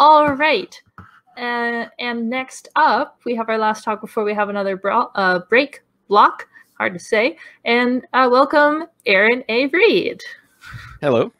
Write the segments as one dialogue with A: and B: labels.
A: All right. Uh, and next up, we have our last talk before we have another bro- uh, break block. Hard to say. And uh, welcome, Aaron A. Reed.
B: Hello.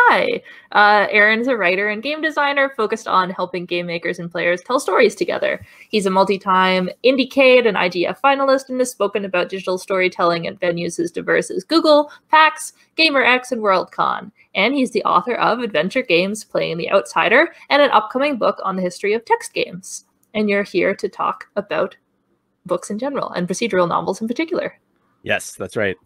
A: Hi. Uh, Aaron's a writer and game designer focused on helping game makers and players tell stories together. He's a multi time IndieCade and IGF finalist and has spoken about digital storytelling at venues as diverse as Google, PAX, GaymerX, and Worldcon. And he's the author of Adventure Games Playing the Outsider and an upcoming book on the history of text games. And you're here to talk about books in general and procedural novels in particular.
B: Yes, that's right.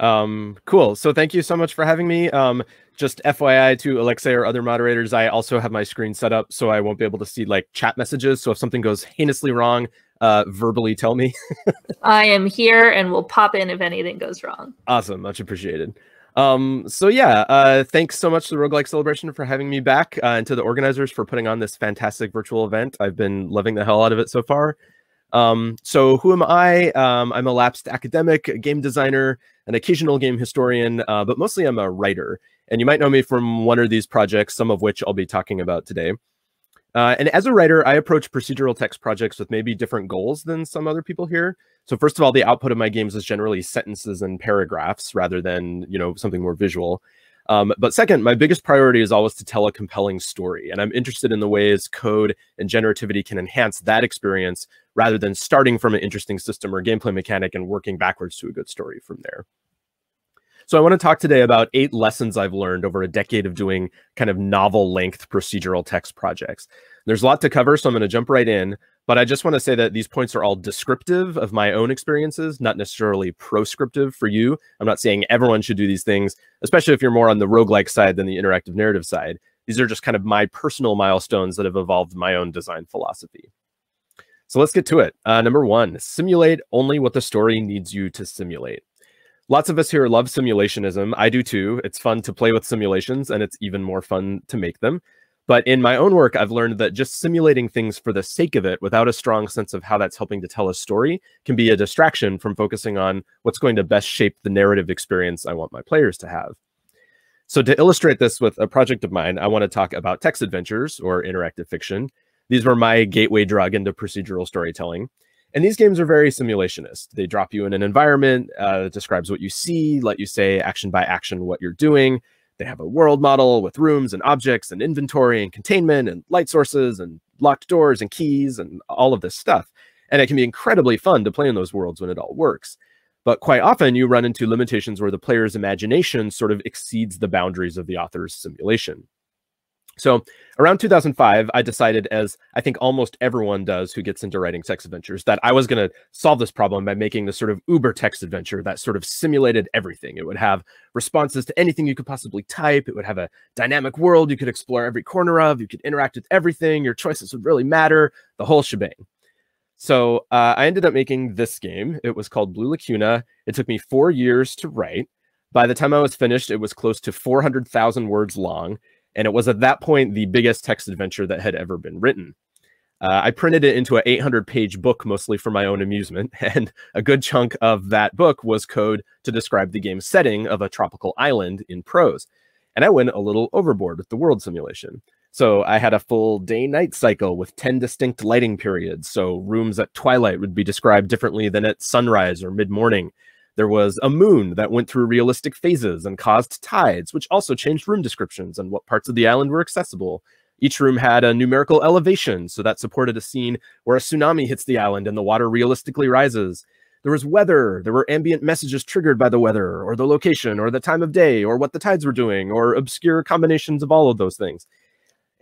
B: Um, cool. So thank you so much for having me. Um, just FYI to Alexei or other moderators, I also have my screen set up so I won't be able to see like chat messages. So if something goes heinously wrong, uh, verbally tell me.
A: I am here and will pop in if anything goes wrong.
B: Awesome. Much appreciated. Um, so yeah, uh, thanks so much to the Roguelike Celebration for having me back uh, and to the organizers for putting on this fantastic virtual event. I've been loving the hell out of it so far. Um, so who am I? Um, I'm a lapsed academic, a game designer, an occasional game historian, uh, but mostly I'm a writer. And you might know me from one of these projects, some of which I'll be talking about today. Uh, and as a writer, I approach procedural text projects with maybe different goals than some other people here. So first of all, the output of my games is generally sentences and paragraphs rather than, you know, something more visual. Um, but second, my biggest priority is always to tell a compelling story. And I'm interested in the ways code and generativity can enhance that experience rather than starting from an interesting system or gameplay mechanic and working backwards to a good story from there. So I want to talk today about eight lessons I've learned over a decade of doing kind of novel length procedural text projects. There's a lot to cover, so I'm going to jump right in. But I just want to say that these points are all descriptive of my own experiences, not necessarily proscriptive for you. I'm not saying everyone should do these things, especially if you're more on the roguelike side than the interactive narrative side. These are just kind of my personal milestones that have evolved my own design philosophy. So let's get to it. Uh, number one, simulate only what the story needs you to simulate. Lots of us here love simulationism. I do too. It's fun to play with simulations, and it's even more fun to make them. But in my own work, I've learned that just simulating things for the sake of it without a strong sense of how that's helping to tell a story can be a distraction from focusing on what's going to best shape the narrative experience I want my players to have. So to illustrate this with a project of mine, I want to talk about text adventures or interactive fiction. These were my gateway drug into procedural storytelling. And these games are very simulationist. They drop you in an environment uh, that describes what you see, let you say action by action what you're doing. They have a world model with rooms and objects and inventory and containment and light sources and locked doors and keys and all of this stuff. And it can be incredibly fun to play in those worlds when it all works. But quite often you run into limitations where the player's imagination sort of exceeds the boundaries of the author's simulation. So around 2005, I decided, as I think almost everyone does who gets into writing text adventures, that I was going to solve this problem by making this sort of uber text adventure that sort of simulated everything. It would have responses to anything you could possibly type. It would have a dynamic world you could explore every corner of. You could interact with everything. Your choices would really matter, the whole shebang. So uh, I ended up making this game. It was called Blue Lacuna. It took me four years to write. By the time I was finished, it was close to 400,000 words long. And it was at that point the biggest text adventure that had ever been written. Uh, I printed it into an 800 page book mostly for my own amusement, and a good chunk of that book was code to describe the game's setting of a tropical island in prose. And I went a little overboard with the world simulation. So I had a full day night cycle with 10 distinct lighting periods. So rooms at twilight would be described differently than at sunrise or mid morning. There was a moon that went through realistic phases and caused tides, which also changed room descriptions and what parts of the island were accessible. Each room had a numerical elevation, so that supported a scene where a tsunami hits the island and the water realistically rises. There was weather. There were ambient messages triggered by the weather, or the location, or the time of day, or what the tides were doing, or obscure combinations of all of those things.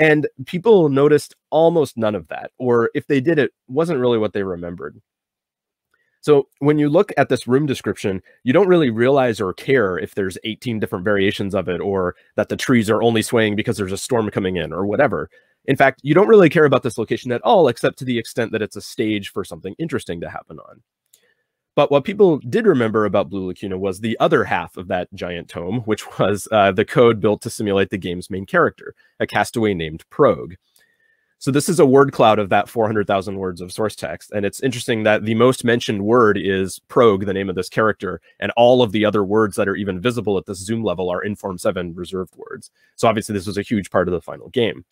B: And people noticed almost none of that, or if they did, it wasn't really what they remembered. So when you look at this room description, you don't really realize or care if there's 18 different variations of it or that the trees are only swaying because there's a storm coming in or whatever. In fact, you don't really care about this location at all, except to the extent that it's a stage for something interesting to happen on. But what people did remember about Blue Lacuna was the other half of that giant tome, which was uh, the code built to simulate the game's main character, a castaway named Progue. So this is a word cloud of that 400,000 words of source text. And it's interesting that the most mentioned word is Progue, the name of this character, and all of the other words that are even visible at this zoom level are Inform 7 reserved words. So obviously this was a huge part of the final game.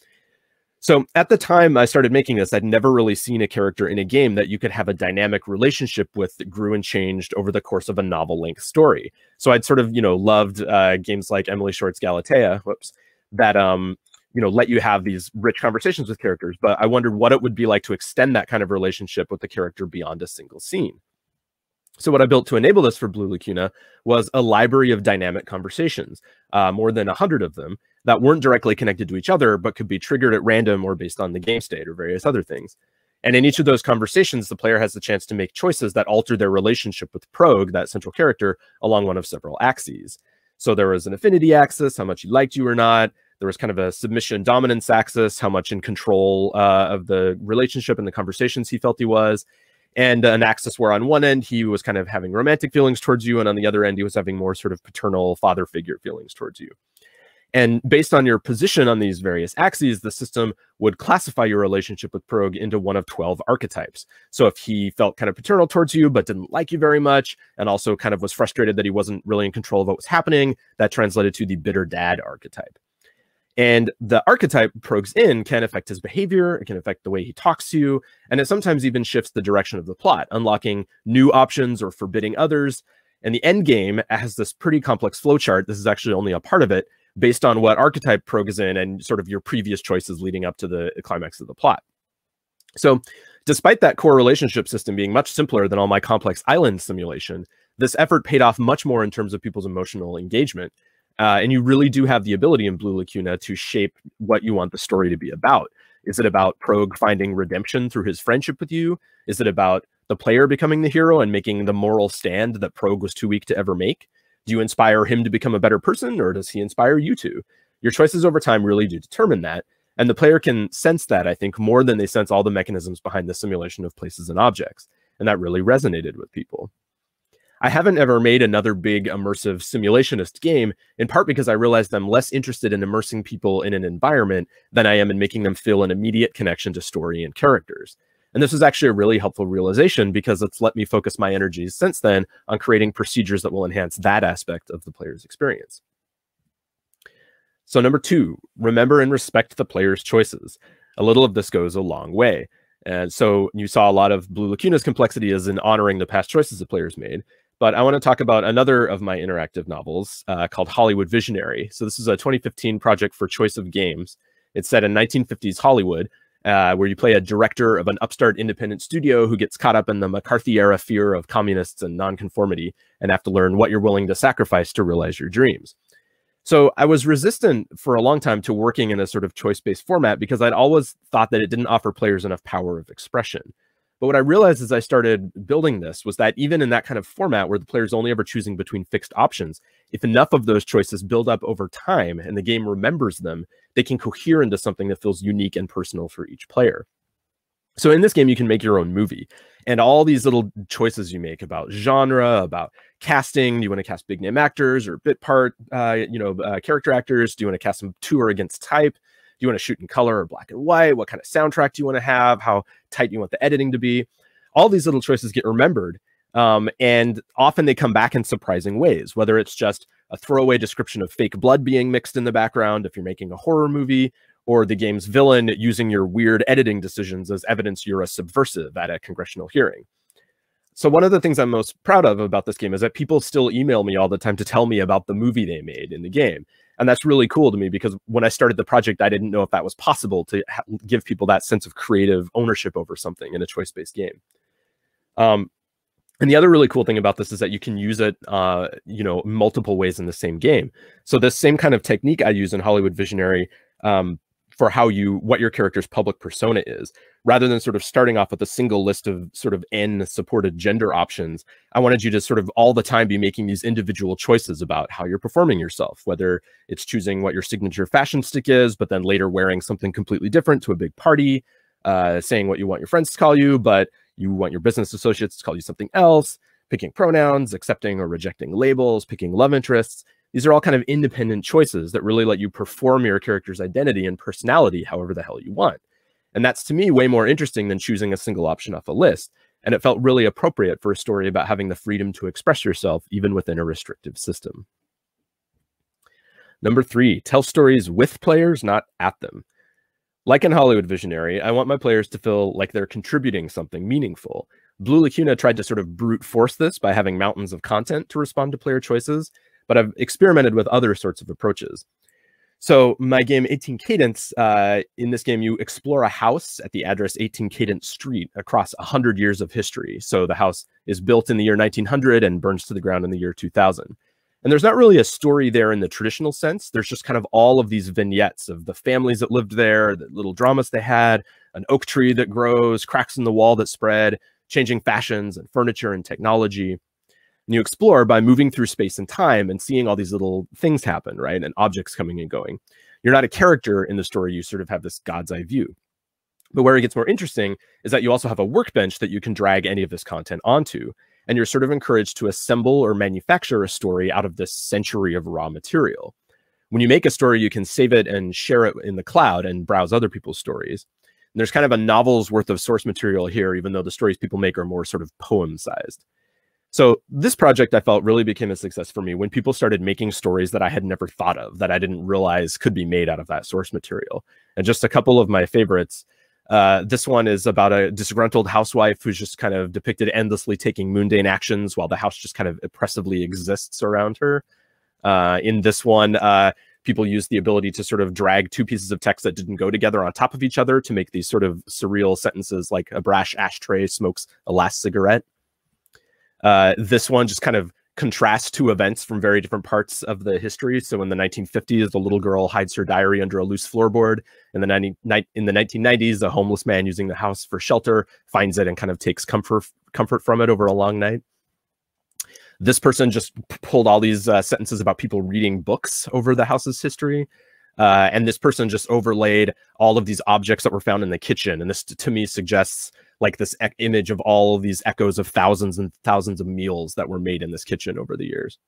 B: So at the time I started making this, I'd never really seen a character in a game that you could have a dynamic relationship with that grew and changed over the course of a novel length story. So I'd sort of, you know, loved uh, games like Emily Short's Galatea, whoops, that um, you know, let you have these rich conversations with characters. But I wondered what it would be like to extend that kind of relationship with the character beyond a single scene. So what I built to enable this for Blue Lacuna was a library of dynamic conversations, uh, more than a hundred of them that weren't directly connected to each other, but could be triggered at random or based on the game state or various other things. And in each of those conversations, the player has the chance to make choices that alter their relationship with Progue, that central character, along one of several axes. So there was an affinity axis, how much he liked you or not. There was kind of a submission dominance axis, how much in control uh, of the relationship and the conversations he felt he was and an axis where on one end he was kind of having romantic feelings towards you and on the other end he was having more sort of paternal father figure feelings towards you. And based on your position on these various axes the system would classify your relationship with Progue into one of 12 archetypes. So if he felt kind of paternal towards you but didn't like you very much and also kind of was frustrated that he wasn't really in control of what was happening that translated to the bitter dad archetype and the archetype Progue's in can affect his behavior, it can affect the way he talks to you, and it sometimes even shifts the direction of the plot, unlocking new options or forbidding others. And the end game has this pretty complex flowchart. This is actually only a part of it, based on what archetype Prog is in and sort of your previous choices leading up to the climax of the plot. So, despite that core relationship system being much simpler than all my complex island simulation, this effort paid off much more in terms of people's emotional engagement. Uh, and you really do have the ability in Blue Lacuna to shape what you want the story to be about. Is it about Progue finding redemption through his friendship with you? Is it about the player becoming the hero and making the moral stand that Progue was too weak to ever make? Do you inspire him to become a better person or does he inspire you to? Your choices over time really do determine that. And the player can sense that, I think, more than they sense all the mechanisms behind the simulation of places and objects. And that really resonated with people. I haven't ever made another big immersive simulationist game, in part because I realized I'm less interested in immersing people in an environment than I am in making them feel an immediate connection to story and characters. And this was actually a really helpful realization because it's let me focus my energies since then on creating procedures that will enhance that aspect of the player's experience. So, number two, remember and respect the player's choices. A little of this goes a long way. And so you saw a lot of Blue Lacuna's complexity is in honoring the past choices the players made. But I want to talk about another of my interactive novels uh, called Hollywood Visionary. So this is a 2015 project for Choice of Games. It's set in 1950s Hollywood, uh, where you play a director of an upstart independent studio who gets caught up in the McCarthy era fear of communists and nonconformity and have to learn what you're willing to sacrifice to realize your dreams. So I was resistant for a long time to working in a sort of choice-based format because I'd always thought that it didn't offer players enough power of expression. But what I realized as I started building this was that even in that kind of format where the player's only ever choosing between fixed options, if enough of those choices build up over time and the game remembers them, they can cohere into something that feels unique and personal for each player. So in this game, you can make your own movie. And all these little choices you make about genre, about casting, do you want to cast big name actors or bit part, uh, you know, uh, character actors? Do you want to cast them two or against type? Do you want to shoot in color or black and white? What kind of soundtrack do you want to have? How tight you want the editing to be? All these little choices get remembered. Um, and often they come back in surprising ways, whether it's just a throwaway description of fake blood being mixed in the background if you're making a horror movie, or the game's villain using your weird editing decisions as evidence you're a subversive at a congressional hearing. So one of the things I'm most proud of about this game is that people still email me all the time to tell me about the movie they made in the game. And that's really cool to me because when I started the project, I didn't know if that was possible to give people that sense of creative ownership over something in a choice-based game. Um, and the other really cool thing about this is that you can use it, uh, you know, multiple ways in the same game. So the same kind of technique I use in Hollywood Visionary um, for how you what your character's public persona is rather than sort of starting off with a single list of sort of n supported gender options i wanted you to sort of all the time be making these individual choices about how you're performing yourself whether it's choosing what your signature fashion stick is but then later wearing something completely different to a big party uh, saying what you want your friends to call you but you want your business associates to call you something else picking pronouns accepting or rejecting labels picking love interests these are all kind of independent choices that really let you perform your character's identity and personality however the hell you want. And that's to me way more interesting than choosing a single option off a list. And it felt really appropriate for a story about having the freedom to express yourself even within a restrictive system. Number three, tell stories with players, not at them. Like in Hollywood Visionary, I want my players to feel like they're contributing something meaningful. Blue Lacuna tried to sort of brute force this by having mountains of content to respond to player choices, but I've experimented with other sorts of approaches. So my game 18 Cadence, uh, in this game, you explore a house at the address 18 Cadence Street across 100 years of history. So the house is built in the year 1900 and burns to the ground in the year 2000. And there's not really a story there in the traditional sense. There's just kind of all of these vignettes of the families that lived there, the little dramas they had, an oak tree that grows, cracks in the wall that spread, changing fashions and furniture and technology. You explore by moving through space and time and seeing all these little things happen, right? And objects coming and going. You're not a character in the story, you sort of have this God's eye view. But where it gets more interesting is that you also have a workbench that you can drag any of this content onto and you're sort of encouraged to assemble or manufacture a story out of this century of raw material. When you make a story, you can save it and share it in the cloud and browse other people's stories. And there's kind of a novel's worth of source material here, even though the stories people make are more sort of poem sized. So this project I felt really became a success for me when people started making stories that I had never thought of, that I didn't realize could be made out of that source material. And just a couple of my favorites uh, this one is about a disgruntled housewife who's just kind of depicted endlessly taking mundane actions while the house just kind of oppressively exists around her. Uh, in this one, uh, people use the ability to sort of drag two pieces of text that didn't go together on top of each other to make these sort of surreal sentences like a brash ashtray smokes a last cigarette. Uh, this one just kind of contrasts two events from very different parts of the history. So in the 1950s, the little girl hides her diary under a loose floorboard. In the 90, in the 1990s, a homeless man using the house for shelter finds it and kind of takes comfort comfort from it over a long night. This person just pulled all these uh, sentences about people reading books over the house's history. Uh, and this person just overlaid all of these objects that were found in the kitchen. And this to me suggests like this e- image of all of these echoes of thousands and thousands of meals that were made in this kitchen over the years.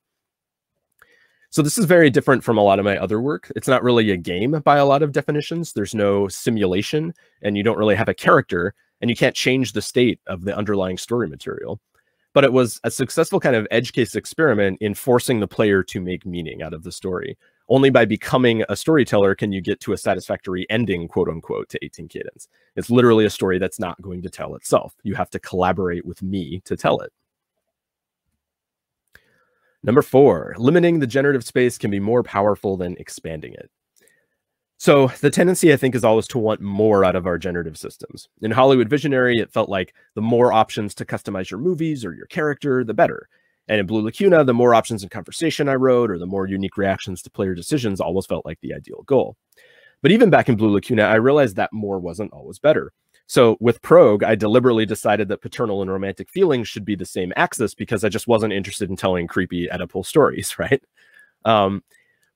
B: So this is very different from a lot of my other work. It's not really a game by a lot of definitions. There's no simulation and you don't really have a character and you can't change the state of the underlying story material. But it was a successful kind of edge case experiment in forcing the player to make meaning out of the story only by becoming a storyteller can you get to a satisfactory ending, quote unquote, to 18 Cadence. It's literally a story that's not going to tell itself. You have to collaborate with me to tell it. Number four, limiting the generative space can be more powerful than expanding it. So the tendency, I think, is always to want more out of our generative systems. In Hollywood Visionary, it felt like the more options to customize your movies or your character, the better. And in Blue Lacuna, the more options in conversation I wrote or the more unique reactions to player decisions always felt like the ideal goal. But even back in Blue Lacuna, I realized that more wasn't always better. So with Progue, I deliberately decided that paternal and romantic feelings should be the same axis because I just wasn't interested in telling creepy Oedipal stories, right? Um,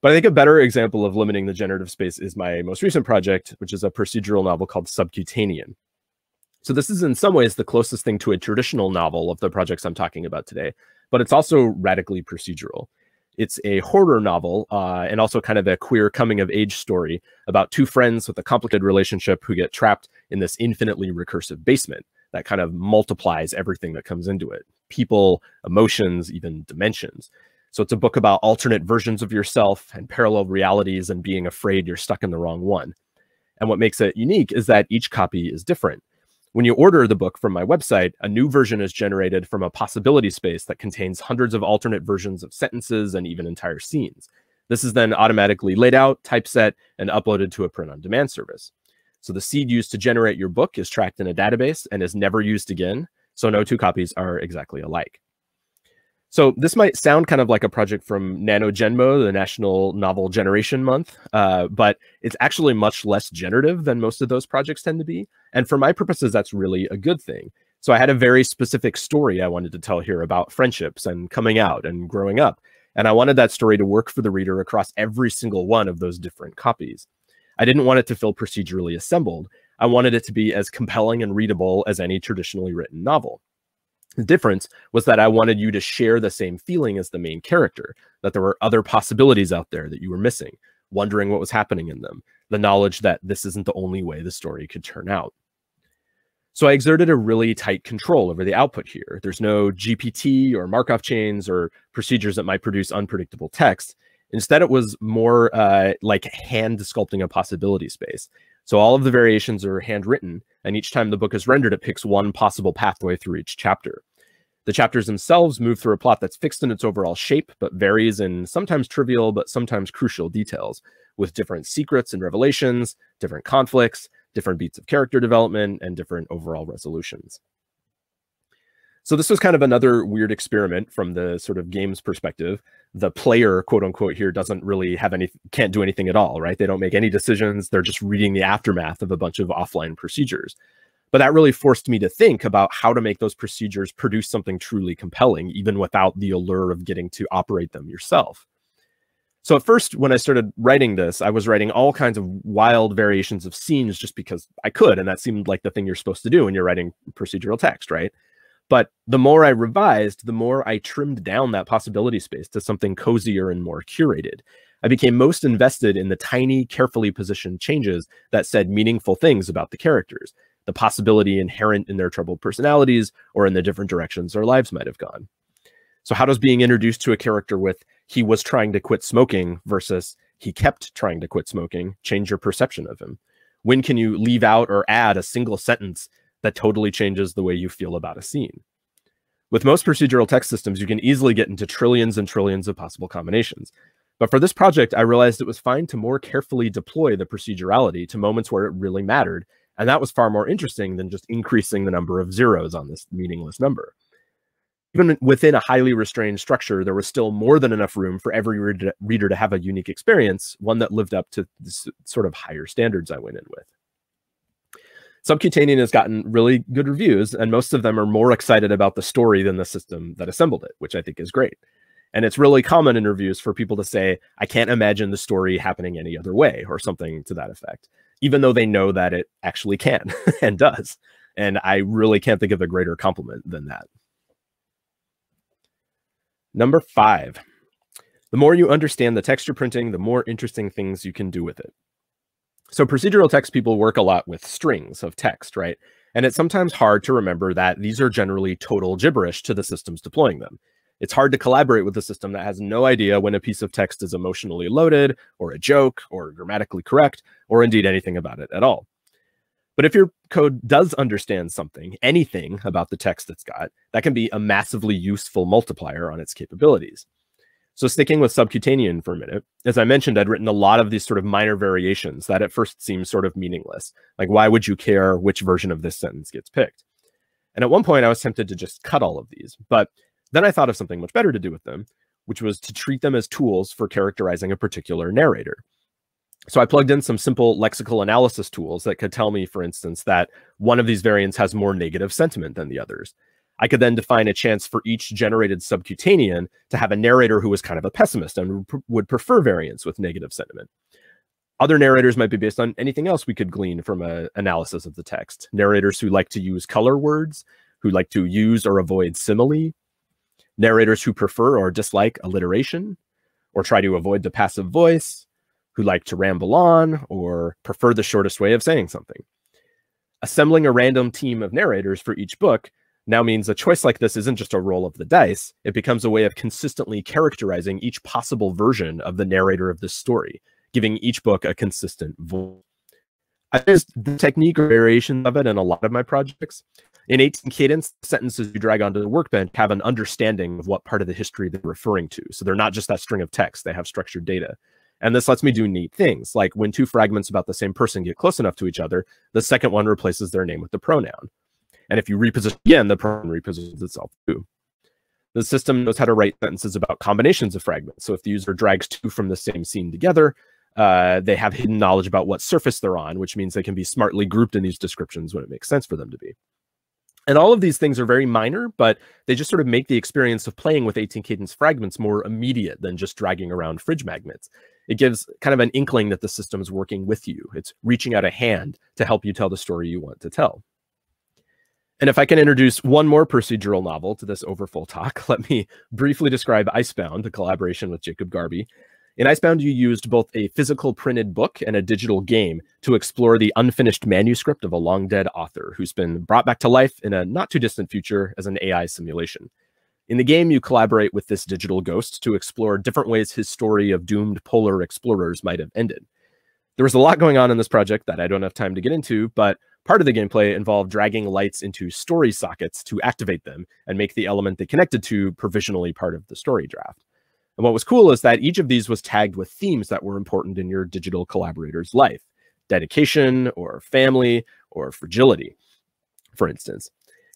B: but I think a better example of limiting the generative space is my most recent project, which is a procedural novel called Subcutanean. So this is in some ways the closest thing to a traditional novel of the projects I'm talking about today, but it's also radically procedural. It's a horror novel uh, and also kind of a queer coming of age story about two friends with a complicated relationship who get trapped in this infinitely recursive basement that kind of multiplies everything that comes into it people, emotions, even dimensions. So it's a book about alternate versions of yourself and parallel realities and being afraid you're stuck in the wrong one. And what makes it unique is that each copy is different. When you order the book from my website, a new version is generated from a possibility space that contains hundreds of alternate versions of sentences and even entire scenes. This is then automatically laid out, typeset, and uploaded to a print on demand service. So the seed used to generate your book is tracked in a database and is never used again. So no two copies are exactly alike. So this might sound kind of like a project from NaNoGenMo, the National Novel Generation Month, uh, but it's actually much less generative than most of those projects tend to be. And for my purposes, that's really a good thing. So I had a very specific story I wanted to tell here about friendships and coming out and growing up. And I wanted that story to work for the reader across every single one of those different copies. I didn't want it to feel procedurally assembled. I wanted it to be as compelling and readable as any traditionally written novel. The difference was that I wanted you to share the same feeling as the main character, that there were other possibilities out there that you were missing, wondering what was happening in them, the knowledge that this isn't the only way the story could turn out. So I exerted a really tight control over the output here. There's no GPT or Markov chains or procedures that might produce unpredictable text. Instead, it was more uh, like hand sculpting a possibility space. So all of the variations are handwritten, and each time the book is rendered, it picks one possible pathway through each chapter. The chapters themselves move through a plot that's fixed in its overall shape, but varies in sometimes trivial but sometimes crucial details, with different secrets and revelations, different conflicts, different beats of character development, and different overall resolutions. So this was kind of another weird experiment from the sort of game's perspective. The player, quote unquote, here doesn't really have any, can't do anything at all, right? They don't make any decisions. They're just reading the aftermath of a bunch of offline procedures. But that really forced me to think about how to make those procedures produce something truly compelling, even without the allure of getting to operate them yourself. So at first, when I started writing this, I was writing all kinds of wild variations of scenes just because I could, and that seemed like the thing you're supposed to do when you're writing procedural text, right? But the more I revised, the more I trimmed down that possibility space to something cozier and more curated. I became most invested in the tiny, carefully positioned changes that said meaningful things about the characters, the possibility inherent in their troubled personalities or in the different directions their lives might have gone. So, how does being introduced to a character with he was trying to quit smoking versus he kept trying to quit smoking change your perception of him? When can you leave out or add a single sentence that totally changes the way you feel about a scene. With most procedural text systems, you can easily get into trillions and trillions of possible combinations. But for this project, I realized it was fine to more carefully deploy the procedurality to moments where it really mattered. And that was far more interesting than just increasing the number of zeros on this meaningless number. Even within a highly restrained structure, there was still more than enough room for every reader to have a unique experience, one that lived up to the sort of higher standards I went in with. Subcutanean has gotten really good reviews, and most of them are more excited about the story than the system that assembled it, which I think is great. And it's really common in reviews for people to say, I can't imagine the story happening any other way, or something to that effect, even though they know that it actually can and does. And I really can't think of a greater compliment than that. Number five, the more you understand the texture printing, the more interesting things you can do with it. So procedural text people work a lot with strings of text, right? And it's sometimes hard to remember that these are generally total gibberish to the systems deploying them. It's hard to collaborate with a system that has no idea when a piece of text is emotionally loaded, or a joke, or grammatically correct, or indeed anything about it at all. But if your code does understand something, anything about the text it's got, that can be a massively useful multiplier on its capabilities. So sticking with subcutanean for a minute, as I mentioned, I'd written a lot of these sort of minor variations that at first seem sort of meaningless. Like, why would you care which version of this sentence gets picked? And at one point, I was tempted to just cut all of these. But then I thought of something much better to do with them, which was to treat them as tools for characterizing a particular narrator. So I plugged in some simple lexical analysis tools that could tell me, for instance, that one of these variants has more negative sentiment than the others. I could then define a chance for each generated subcutanean to have a narrator who was kind of a pessimist and would prefer variants with negative sentiment. Other narrators might be based on anything else we could glean from an analysis of the text. Narrators who like to use color words, who like to use or avoid simile, narrators who prefer or dislike alliteration, or try to avoid the passive voice, who like to ramble on or prefer the shortest way of saying something. Assembling a random team of narrators for each book now means a choice like this isn't just a roll of the dice, it becomes a way of consistently characterizing each possible version of the narrator of this story, giving each book a consistent voice. I use the technique or variations of it in a lot of my projects. In 18 cadence, sentences you drag onto the workbench have an understanding of what part of the history they're referring to. So they're not just that string of text, they have structured data. And this lets me do neat things, like when two fragments about the same person get close enough to each other, the second one replaces their name with the pronoun. And if you reposition again, the program repositions itself too. The system knows how to write sentences about combinations of fragments. So if the user drags two from the same scene together, uh, they have hidden knowledge about what surface they're on, which means they can be smartly grouped in these descriptions when it makes sense for them to be. And all of these things are very minor, but they just sort of make the experience of playing with 18 cadence fragments more immediate than just dragging around fridge magnets. It gives kind of an inkling that the system is working with you. It's reaching out a hand to help you tell the story you want to tell. And if I can introduce one more procedural novel to this overfull talk, let me briefly describe Icebound, a collaboration with Jacob Garbe. In Icebound, you used both a physical printed book and a digital game to explore the unfinished manuscript of a long dead author who's been brought back to life in a not too distant future as an AI simulation. In the game, you collaborate with this digital ghost to explore different ways his story of doomed polar explorers might have ended. There was a lot going on in this project that I don't have time to get into, but part of the gameplay involved dragging lights into story sockets to activate them and make the element they connected to provisionally part of the story draft. And what was cool is that each of these was tagged with themes that were important in your digital collaborator's life dedication or family or fragility, for instance.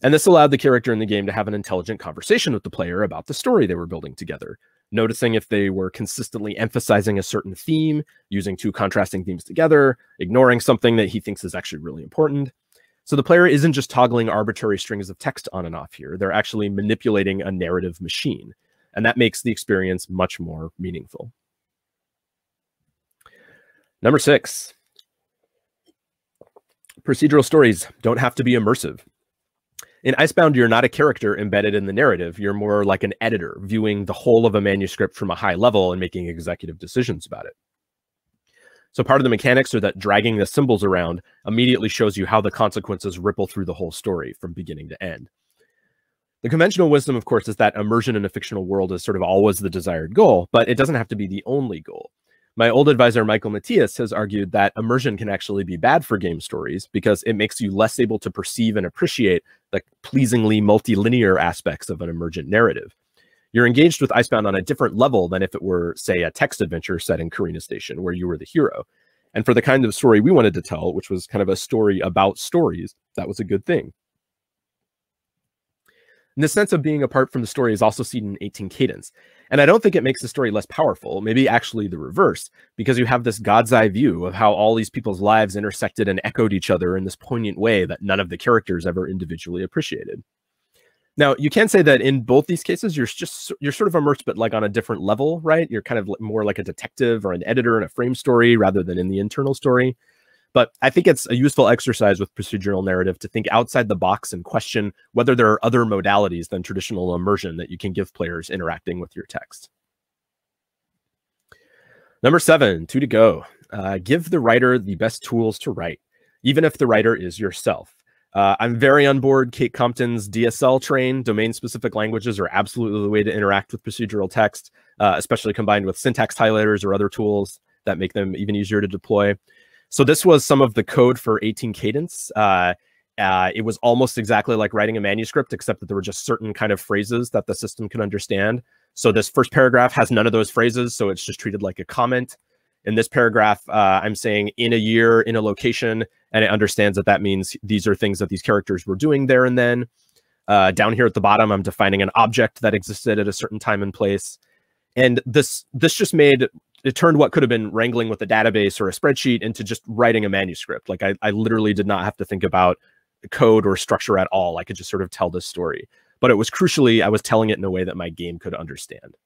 B: And this allowed the character in the game to have an intelligent conversation with the player about the story they were building together, noticing if they were consistently emphasizing a certain theme, using two contrasting themes together, ignoring something that he thinks is actually really important. So the player isn't just toggling arbitrary strings of text on and off here, they're actually manipulating a narrative machine. And that makes the experience much more meaningful. Number six, procedural stories don't have to be immersive. In Icebound, you're not a character embedded in the narrative. You're more like an editor, viewing the whole of a manuscript from a high level and making executive decisions about it. So part of the mechanics are that dragging the symbols around immediately shows you how the consequences ripple through the whole story from beginning to end. The conventional wisdom, of course, is that immersion in a fictional world is sort of always the desired goal, but it doesn't have to be the only goal. My old advisor, Michael Mateas, has argued that immersion can actually be bad for game stories because it makes you less able to perceive and appreciate the pleasingly multilinear aspects of an emergent narrative. You're engaged with Icebound on a different level than if it were, say, a text adventure set in Karina Station, where you were the hero. And for the kind of story we wanted to tell, which was kind of a story about stories, that was a good thing. And the sense of being apart from the story is also seen in 18 Cadence. And I don't think it makes the story less powerful, maybe actually the reverse, because you have this God's eye view of how all these people's lives intersected and echoed each other in this poignant way that none of the characters ever individually appreciated. Now, you can say that in both these cases, you're just you're sort of immersed, but like on a different level, right? You're kind of more like a detective or an editor in a frame story rather than in the internal story. But I think it's a useful exercise with procedural narrative to think outside the box and question whether there are other modalities than traditional immersion that you can give players interacting with your text. Number seven, two to go. Uh, give the writer the best tools to write, even if the writer is yourself. Uh, I'm very on board Kate Compton's DSL train. Domain specific languages are absolutely the way to interact with procedural text, uh, especially combined with syntax highlighters or other tools that make them even easier to deploy. So this was some of the code for 18 Cadence. Uh, uh, it was almost exactly like writing a manuscript, except that there were just certain kind of phrases that the system can understand. So this first paragraph has none of those phrases, so it's just treated like a comment. In this paragraph, uh, I'm saying in a year, in a location, and it understands that that means these are things that these characters were doing there and then. Uh, down here at the bottom, I'm defining an object that existed at a certain time and place. And this this just made it turned what could have been wrangling with a database or a spreadsheet into just writing a manuscript. Like I, I literally did not have to think about code or structure at all. I could just sort of tell this story. But it was crucially, I was telling it in a way that my game could understand.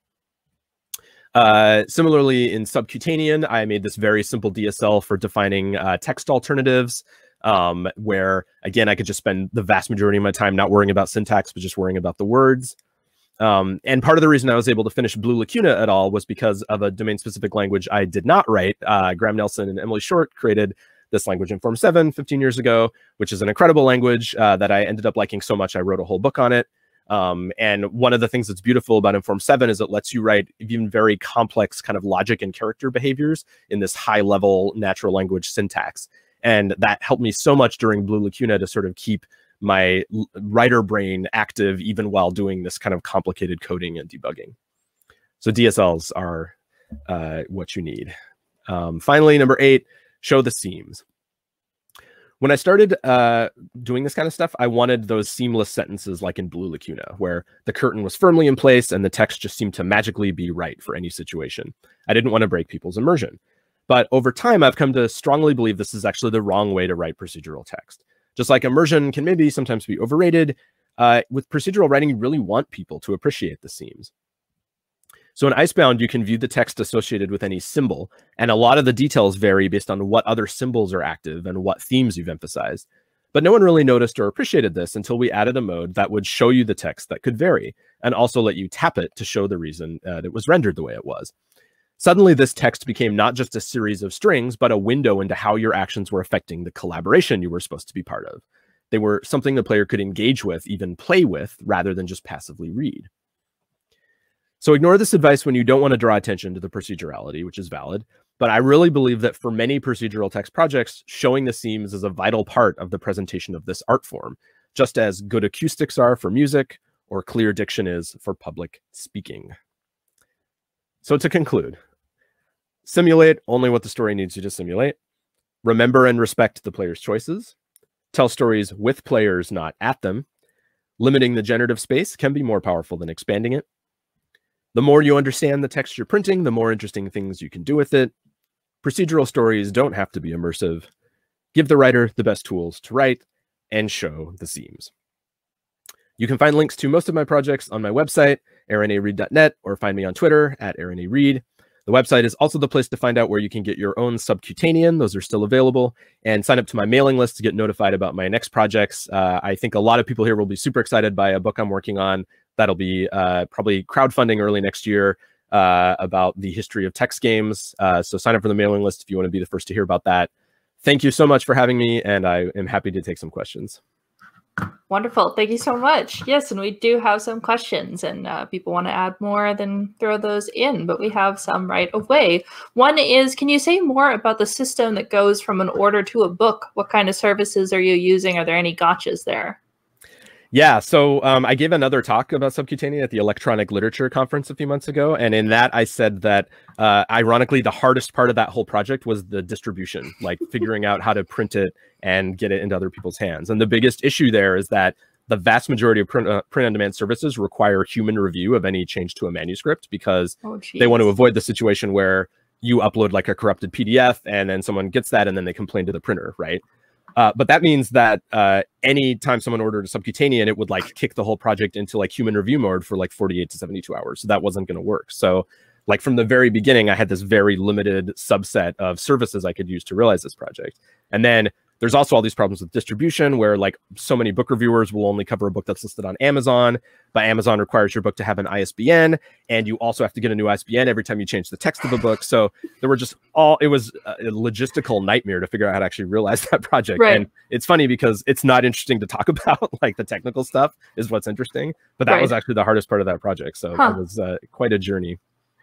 B: Uh, similarly, in Subcutanean, I made this very simple DSL for defining uh, text alternatives, um, where again, I could just spend the vast majority of my time not worrying about syntax, but just worrying about the words. Um, and part of the reason I was able to finish Blue Lacuna at all was because of a domain specific language I did not write. Uh, Graham Nelson and Emily Short created this language Inform 7 15 years ago, which is an incredible language uh, that I ended up liking so much I wrote a whole book on it. Um, and one of the things that's beautiful about Inform 7 is it lets you write even very complex kind of logic and character behaviors in this high level natural language syntax. And that helped me so much during Blue Lacuna to sort of keep my writer brain active even while doing this kind of complicated coding and debugging. So DSLs are uh, what you need. Um, finally, number eight, show the seams. When I started uh, doing this kind of stuff, I wanted those seamless sentences like in Blue Lacuna, where the curtain was firmly in place and the text just seemed to magically be right for any situation. I didn't want to break people's immersion. But over time, I've come to strongly believe this is actually the wrong way to write procedural text. Just like immersion can maybe sometimes be overrated, uh, with procedural writing, you really want people to appreciate the seams. So in Icebound, you can view the text associated with any symbol, and a lot of the details vary based on what other symbols are active and what themes you've emphasized. But no one really noticed or appreciated this until we added a mode that would show you the text that could vary, and also let you tap it to show the reason uh, it was rendered the way it was. Suddenly, this text became not just a series of strings, but a window into how your actions were affecting the collaboration you were supposed to be part of. They were something the player could engage with, even play with, rather than just passively read. So ignore this advice when you don't want to draw attention to the procedurality, which is valid. But I really believe that for many procedural text projects, showing the seams is a vital part of the presentation of this art form, just as good acoustics are for music or clear diction is for public speaking. So to conclude, simulate only what the story needs you to simulate. Remember and respect the player's choices. Tell stories with players, not at them. Limiting the generative space can be more powerful than expanding it. The more you understand the text you're printing, the more interesting things you can do with it. Procedural stories don't have to be immersive. Give the writer the best tools to write and show the seams. You can find links to most of my projects on my website, aaronareed.net, or find me on Twitter at aaronareed. The website is also the place to find out where you can get your own subcutanean. Those are still available. And sign up to my mailing list to get notified about my next projects. Uh, I think a lot of people here will be super excited by a book I'm working on. That'll be uh, probably crowdfunding early next year uh, about the history of text games. Uh, so sign up for the mailing list if you want to be the first to hear about that. Thank you so much for having me, and I am happy to take some questions.
A: Wonderful. Thank you so much. Yes, and we do have some questions, and uh, people want to add more, then throw those in, but we have some right away. One is Can you say more about the system that goes from an order to a book? What kind of services are you using? Are there any gotchas there?
B: Yeah, so um, I gave another talk about Subcutanean at the Electronic Literature Conference a few months ago, and in that I said that, uh, ironically, the hardest part of that whole project was the distribution, like figuring out how to print it and get it into other people's hands. And the biggest issue there is that the vast majority of print, uh, print on demand services require human review of any change to a manuscript because oh, they want to avoid the situation where you upload like a corrupted PDF and then someone gets that and then they complain to the printer, right? Uh, but that means that uh, anytime someone ordered a Subcutanean, it would like kick the whole project into like human review mode for like 48 to 72 hours. So that wasn't going to work. So like from the very beginning, I had this very limited subset of services I could use to realize this project. And then there's also all these problems with distribution where like so many book reviewers will only cover a book that's listed on Amazon, but Amazon requires your book to have an ISBN and you also have to get a new ISBN every time you change the text of a book. So there were just all it was a logistical nightmare to figure out how to actually realize that project. Right. And it's funny because it's not interesting to talk about like the technical stuff is what's interesting, but that right. was actually the hardest part of that project. So huh. it was uh, quite a journey.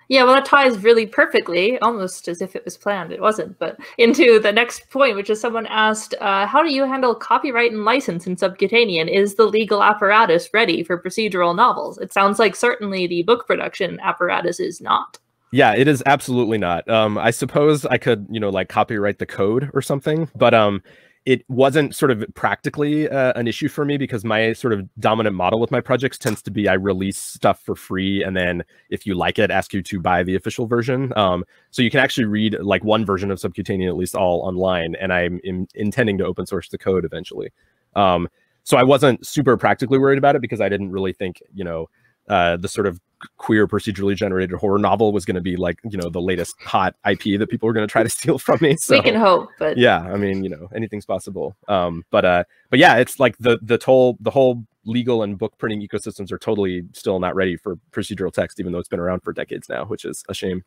A: Yeah, well, that ties really perfectly, almost as if it was planned. It wasn't, but into the next point, which is someone asked, uh, "How do you handle copyright and license in Subcutanean? Is the legal apparatus ready for procedural novels?" It sounds like certainly the book production apparatus is not.
B: Yeah, it is absolutely not. Um, I suppose I could, you know, like copyright the code or something, but um, it wasn't sort of practically uh, an issue for me because my sort of dominant model with my projects tends to be I release stuff for free and then if you like it, ask you to buy the official version. Um, so you can actually read like one version of Subcutanean at least all online, and I'm in, intending to open source the code eventually. Um, so I wasn't super practically worried about it because I didn't really think you know uh, the sort of queer procedurally generated horror novel was going to be like you know the latest hot ip that people were going to try to steal from me
A: so we can hope but
B: yeah i mean you know anything's possible. Um but uh but yeah it's like the the whole the whole legal and book printing ecosystems are totally still not ready for procedural text even though it's been around for decades now which is a shame.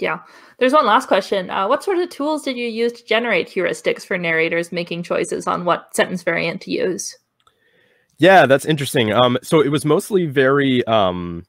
A: Yeah. There's one last question. Uh, what sort of tools did you use to generate heuristics for narrators making choices on what sentence variant to use
B: yeah that's interesting um so it was mostly very um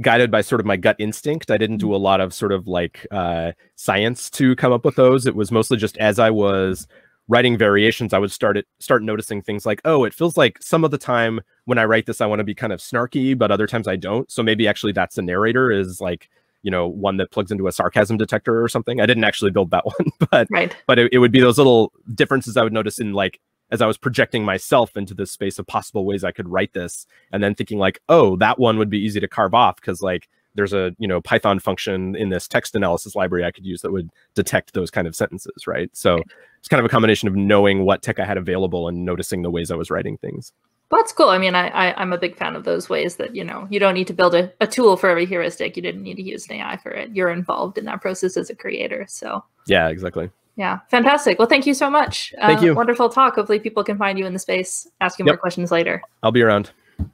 B: guided by sort of my gut instinct. I didn't do mm. a lot of sort of like uh, science to come up with those. It was mostly just as I was writing variations, I would start it start noticing things like, oh, it feels like some of the time when I write this, I want to be kind of snarky, but other times I don't. So maybe actually that's the narrator is like you know one that plugs into a sarcasm detector or something. I didn't actually build that one, but right. but it, it would be those little differences I would notice in like as I was projecting myself into this space of possible ways I could write this, and then thinking like, oh, that one would be easy to carve off because like there's a you know Python function in this text analysis library I could use that would detect those kind of sentences, right? So it's kind of a combination of knowing what tech I had available and noticing the ways I was writing things.
A: Well, that's cool. I mean, I, I am a big fan of those ways that you know you don't need to build a, a tool for every heuristic. You didn't need to use an AI for it. You're involved in that process as a creator. So
B: yeah, exactly.
A: Yeah, fantastic. Well, thank you so much.
B: Thank uh, you.
A: Wonderful talk. Hopefully, people can find you in the space, asking yep. more questions later.
B: I'll be around.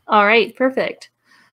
A: All right, perfect.